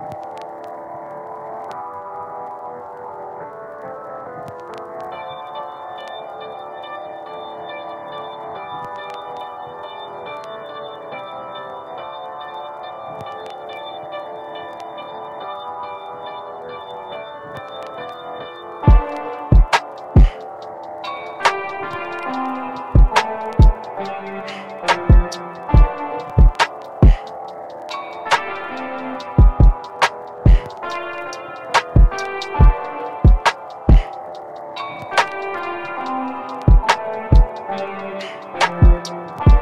you Bye.